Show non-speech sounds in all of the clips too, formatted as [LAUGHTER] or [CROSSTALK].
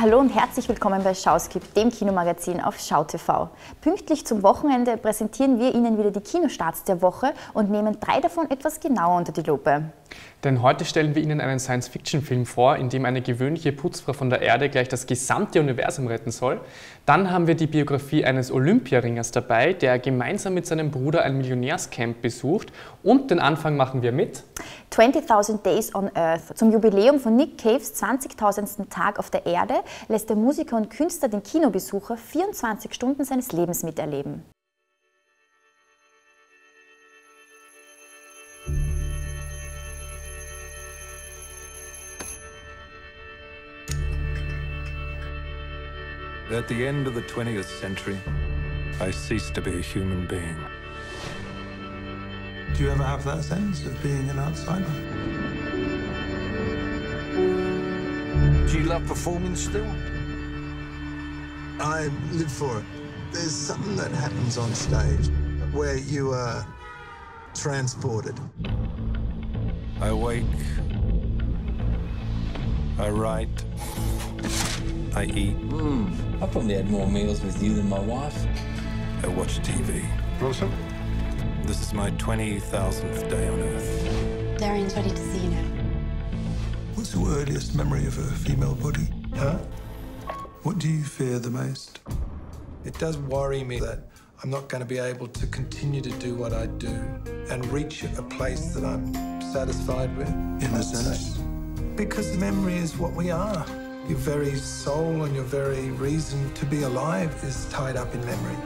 Hallo und herzlich willkommen bei Schauskip, dem Kinomagazin auf SchauTV. Pünktlich zum Wochenende präsentieren wir Ihnen wieder die Kinostarts der Woche und nehmen drei davon etwas genauer unter die Lupe. Denn heute stellen wir Ihnen einen Science-Fiction-Film vor, in dem eine gewöhnliche Putzfrau von der Erde gleich das gesamte Universum retten soll. Dann haben wir die Biografie eines Olympiaringers dabei, der gemeinsam mit seinem Bruder ein Millionärscamp besucht. Und den Anfang machen wir mit 20.000 Days on Earth. Zum Jubiläum von Nick Caves 20.000. Tag auf der Erde lässt der Musiker und Künstler den Kinobesucher 24 Stunden seines Lebens miterleben. At the end of the 20th century, I ceased to be a human being. Do you ever have that sense of being an outsider? Do you love performing still? I live for it. There's something that happens on stage where you are transported. I wake. I write. I eat. Hmm. I probably had more meals with you than my wife. I watch TV. Wilson? This is my 20,000th day on Earth. Darian's ready to see you now. What's your earliest memory of a female body? Huh? What do you fear the most? It does worry me that I'm not going to be able to continue to do what I do and reach a place that I'm satisfied with. In a sense? Because memory is what we are. Your very soul and your very reason to be alive is tied up in memory.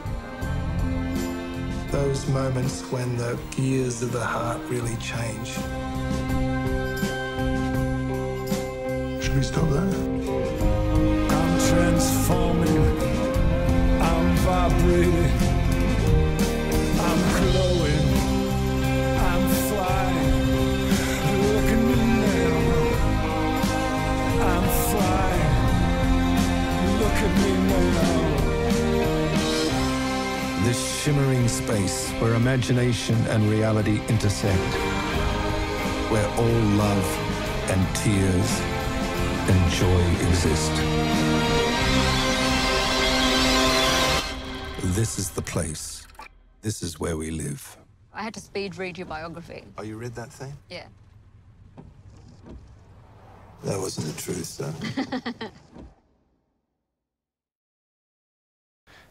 Those moments when the gears of the heart really change. Should we stop there? I'm transforming. I'm vibrating. I'm glowing. Shimmering space where imagination and reality intersect. Where all love and tears and joy exist. This is the place. This is where we live. I had to speed read your biography. Oh, you read that thing? Yeah. That wasn't the truth, though. [LAUGHS]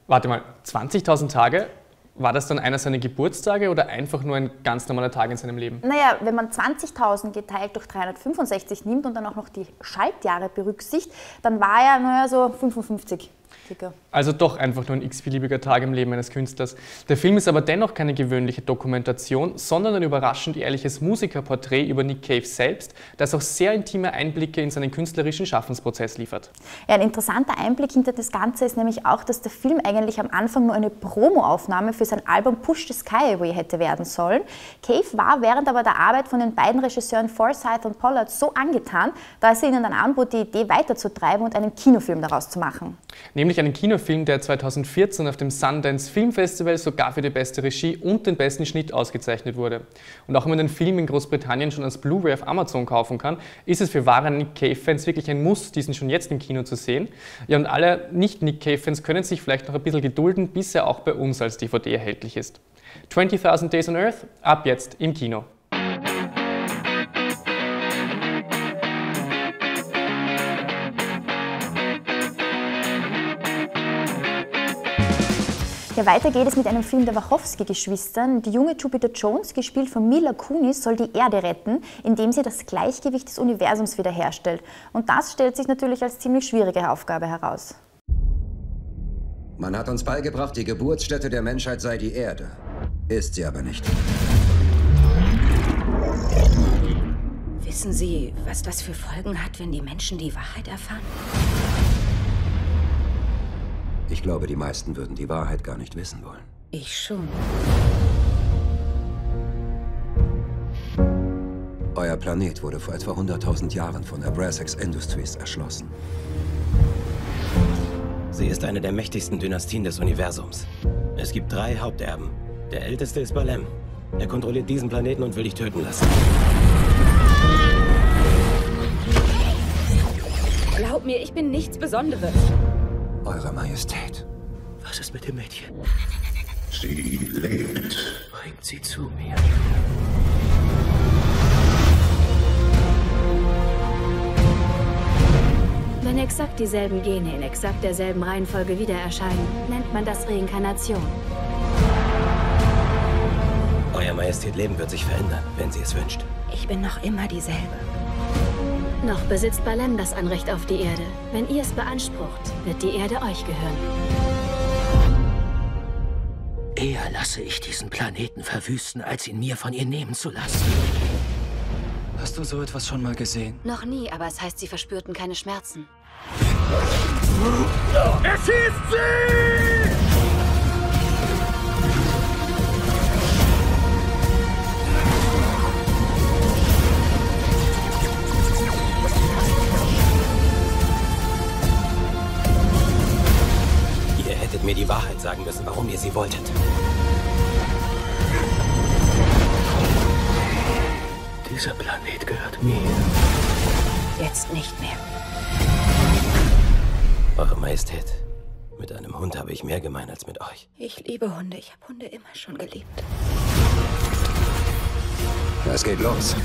Warte mal, 20.000 Tage? War das dann einer seiner Geburtstage oder einfach nur ein ganz normaler Tag in seinem Leben? Naja, wenn man 20.000 geteilt durch 365 nimmt und dann auch noch die Schaltjahre berücksichtigt, dann war er naja, so 55 circa. Also doch einfach nur ein x-beliebiger Tag im Leben eines Künstlers. Der Film ist aber dennoch keine gewöhnliche Dokumentation, sondern ein überraschend ehrliches Musikerporträt über Nick Cave selbst, das auch sehr intime Einblicke in seinen künstlerischen Schaffensprozess liefert. Ja, ein interessanter Einblick hinter das Ganze ist nämlich auch, dass der Film eigentlich am Anfang nur eine Promoaufnahme für sein Album Push the Sky Away hätte werden sollen. Cave war während aber der Arbeit von den beiden Regisseuren Forsyth und Pollard so angetan, dass er ihnen dann anbot, die Idee weiterzutreiben und einen Kinofilm daraus zu machen. Nämlich einen Kinofilm, der 2014 auf dem Sundance Film Festival sogar für die beste Regie und den besten Schnitt ausgezeichnet wurde. Und auch wenn man den Film in Großbritannien schon als Blu-ray auf Amazon kaufen kann, ist es für wahre Nick Cave-Fans wirklich ein Muss, diesen schon jetzt im Kino zu sehen. Ja, und alle Nicht-Nick Cave-Fans können sich vielleicht noch ein bisschen gedulden, bis er auch bei uns als DVD erhältlich ist. 20.000 Days on Earth, ab jetzt im Kino. Ja, weiter geht es mit einem Film der Wachowski-Geschwistern. Die junge Jupiter Jones, gespielt von Mila Kunis, soll die Erde retten, indem sie das Gleichgewicht des Universums wiederherstellt. Und das stellt sich natürlich als ziemlich schwierige Aufgabe heraus. Man hat uns beigebracht, die Geburtsstätte der Menschheit sei die Erde. Ist sie aber nicht. Wissen Sie, was das für Folgen hat, wenn die Menschen die Wahrheit erfahren? Ich glaube, die meisten würden die Wahrheit gar nicht wissen wollen. Ich schon. Euer Planet wurde vor etwa 100.000 Jahren von Abrasax Industries erschlossen. Sie ist eine der mächtigsten Dynastien des Universums. Es gibt drei Haupterben. Der älteste ist Balem. Er kontrolliert diesen Planeten und will dich töten lassen. Glaub mir, ich bin nichts Besonderes. Eure Majestät. Was ist mit dem Mädchen? Sie lebt. Bringt sie zu mir. Wenn exakt dieselben Gene in exakt derselben Reihenfolge wieder erscheinen, nennt man das Reinkarnation. Euer Majestät Leben wird sich verändern, wenn sie es wünscht. Ich bin noch immer dieselbe. Noch besitzt Balem das Anrecht auf die Erde. Wenn ihr es beansprucht, wird die Erde euch gehören. Eher lasse ich diesen Planeten verwüsten, als ihn mir von ihr nehmen zu lassen. Hast du so etwas schon mal gesehen? Noch nie, aber es heißt, sie verspürten keine Schmerzen. Erschießt sie! Hättet mir die Wahrheit sagen müssen, warum ihr sie wolltet. Dieser Planet gehört mir. Jetzt nicht mehr. Eure Majestät, mit einem Hund habe ich mehr gemein als mit euch. Ich liebe Hunde. Ich habe Hunde immer schon geliebt. Es geht los.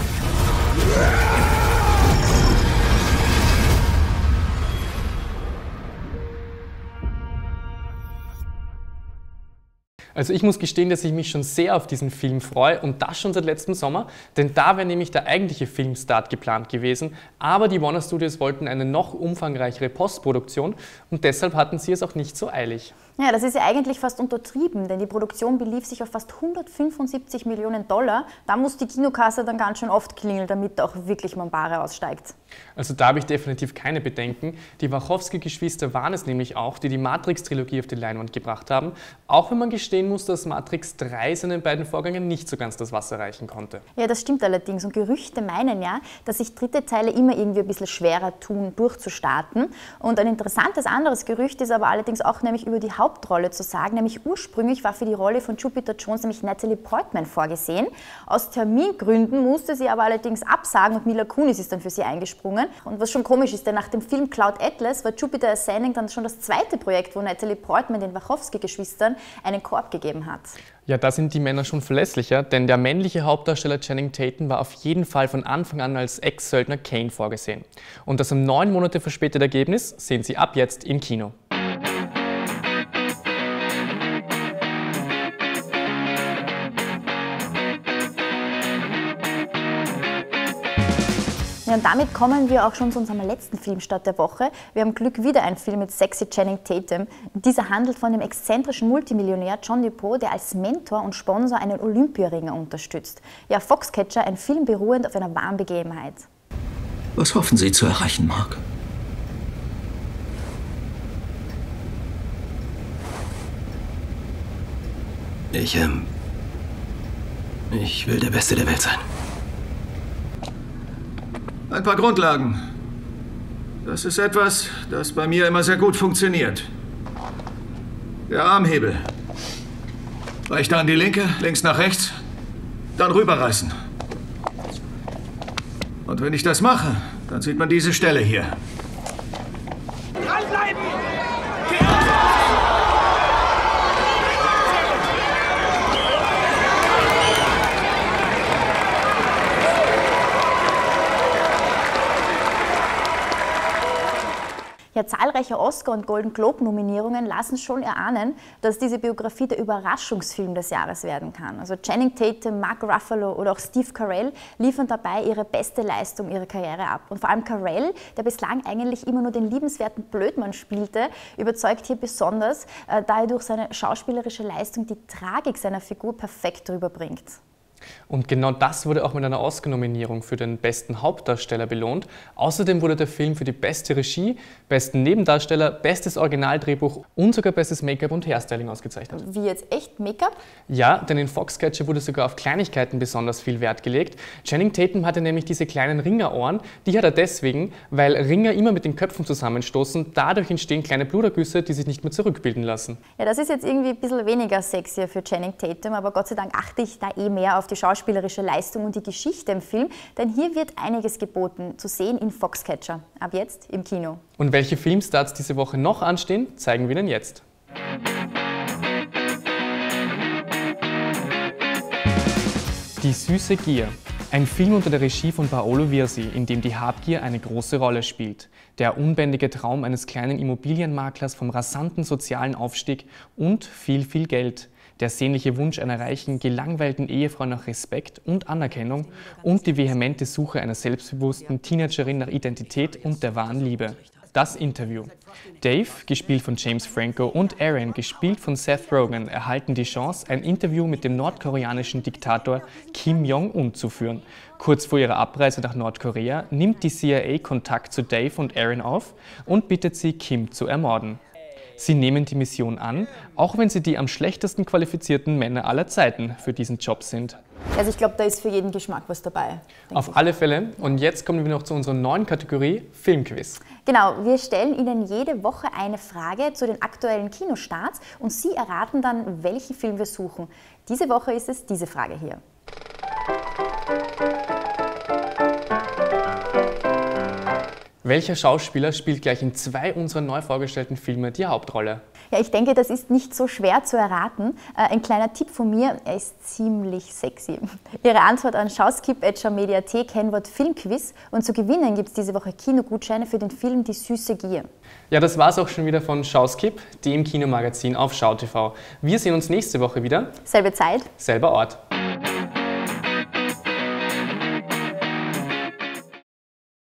Also ich muss gestehen, dass ich mich schon sehr auf diesen Film freue und das schon seit letztem Sommer, denn da wäre nämlich der eigentliche Filmstart geplant gewesen, aber die Warner Studios wollten eine noch umfangreichere Postproduktion und deshalb hatten sie es auch nicht so eilig. Ja, das ist ja eigentlich fast untertrieben, denn die Produktion belief sich auf fast 175 Millionen Dollar. Da muss die Kinokasse dann ganz schön oft klingeln, damit auch wirklich man Bare aussteigt. Also da habe ich definitiv keine Bedenken. Die Wachowski-Geschwister waren es nämlich auch, die die Matrix-Trilogie auf die Leinwand gebracht haben, auch wenn man gestehen muss, dass Matrix 3 seinen beiden Vorgängern nicht so ganz das Wasser reichen konnte. Ja, das stimmt allerdings. Und Gerüchte meinen ja, dass sich dritte Teile immer irgendwie ein bisschen schwerer tun, durchzustarten. Und ein interessantes anderes Gerücht ist aber allerdings auch nämlich über die Hauptrolle zu sagen. Nämlich ursprünglich war für die Rolle von Jupiter Jones nämlich Natalie Portman vorgesehen. Aus Termingründen musste sie aber allerdings absagen und Mila Kunis ist dann für sie eingesprungen. Und was schon komisch ist, denn nach dem Film Cloud Atlas war Jupiter Ascending dann schon das zweite Projekt, wo Natalie Portman den Wachowski-Geschwistern einen Korb gegeben hat. Ja, da sind die Männer schon verlässlicher, denn der männliche Hauptdarsteller Channing Tatum war auf jeden Fall von Anfang an als Ex-Söldner Kane vorgesehen. Und das um neun Monate verspätete Ergebnis sehen Sie ab jetzt im Kino. Ja, und damit kommen wir auch schon zu unserem letzten Filmstart der Woche. Wir haben Glück wieder ein Film mit sexy Channing Tatum. Dieser handelt von dem exzentrischen Multimillionär John Depot, der als Mentor und Sponsor einen Olympiaringer unterstützt. Ja, Foxcatcher, ein Film beruhend auf einer wahren Begebenheit. Was hoffen Sie zu erreichen, Mark? Ich, ähm. Ich will der Beste der Welt sein. Ein paar Grundlagen. Das ist etwas, das bei mir immer sehr gut funktioniert. Der Armhebel. Rechter an die linke, links nach rechts, dann rüberreißen. Und wenn ich das mache, dann sieht man diese Stelle hier. Dranbleiben! Ja, zahlreiche Oscar- und Golden Globe-Nominierungen lassen schon erahnen, dass diese Biografie der Überraschungsfilm des Jahres werden kann. Also Channing Tatum, Mark Ruffalo oder auch Steve Carell liefern dabei ihre beste Leistung ihrer Karriere ab. Und vor allem Carell, der bislang eigentlich immer nur den liebenswerten Blödmann spielte, überzeugt hier besonders, äh, da er durch seine schauspielerische Leistung die Tragik seiner Figur perfekt rüberbringt. Und genau das wurde auch mit einer Oscar-Nominierung für den besten Hauptdarsteller belohnt. Außerdem wurde der Film für die beste Regie, besten Nebendarsteller, bestes Originaldrehbuch und sogar bestes Make-up und Hairstyling ausgezeichnet. Wie jetzt echt Make-up? Ja, denn in Foxcatcher wurde sogar auf Kleinigkeiten besonders viel Wert gelegt. Channing Tatum hatte nämlich diese kleinen Ringerohren. Die hat er deswegen, weil Ringer immer mit den Köpfen zusammenstoßen. Dadurch entstehen kleine Blutergüsse, die sich nicht mehr zurückbilden lassen. Ja, das ist jetzt irgendwie ein bisschen weniger sexy für Channing Tatum, aber Gott sei Dank achte ich da eh mehr auf auf die schauspielerische Leistung und die Geschichte im Film, denn hier wird einiges geboten, zu sehen in Foxcatcher. Ab jetzt im Kino. Und welche Filmstarts diese Woche noch anstehen, zeigen wir Ihnen jetzt. Die süße Gier. Ein Film unter der Regie von Paolo Virsi, in dem die Habgier eine große Rolle spielt. Der unbändige Traum eines kleinen Immobilienmaklers vom rasanten sozialen Aufstieg und viel, viel Geld. Der sehnliche Wunsch einer reichen, gelangweilten Ehefrau nach Respekt und Anerkennung und die vehemente Suche einer selbstbewussten Teenagerin nach Identität und der wahren Liebe. Das Interview. Dave, gespielt von James Franco, und Aaron, gespielt von Seth Rogen, erhalten die Chance, ein Interview mit dem nordkoreanischen Diktator Kim Jong-un zu führen. Kurz vor ihrer Abreise nach Nordkorea nimmt die CIA Kontakt zu Dave und Aaron auf und bittet sie, Kim zu ermorden. Sie nehmen die Mission an, auch wenn sie die am schlechtesten qualifizierten Männer aller Zeiten für diesen Job sind. Also ich glaube, da ist für jeden Geschmack was dabei. Auf ich. alle Fälle. Und jetzt kommen wir noch zu unserer neuen Kategorie Filmquiz. Genau, wir stellen Ihnen jede Woche eine Frage zu den aktuellen Kinostarts und Sie erraten dann, welchen Film wir suchen. Diese Woche ist es diese Frage hier. Welcher Schauspieler spielt gleich in zwei unserer neu vorgestellten Filme die Hauptrolle? Ja, ich denke, das ist nicht so schwer zu erraten. Äh, ein kleiner Tipp von mir, er ist ziemlich sexy. [LAUGHS] Ihre Antwort an Schauskip Mediathek Kennwort Filmquiz und zu gewinnen gibt es diese Woche Kinogutscheine für den Film Die süße Gier. Ja, das war's auch schon wieder von Schauskip, dem Kinomagazin auf SchauTV. Wir sehen uns nächste Woche wieder. Selbe Zeit. Selber Ort.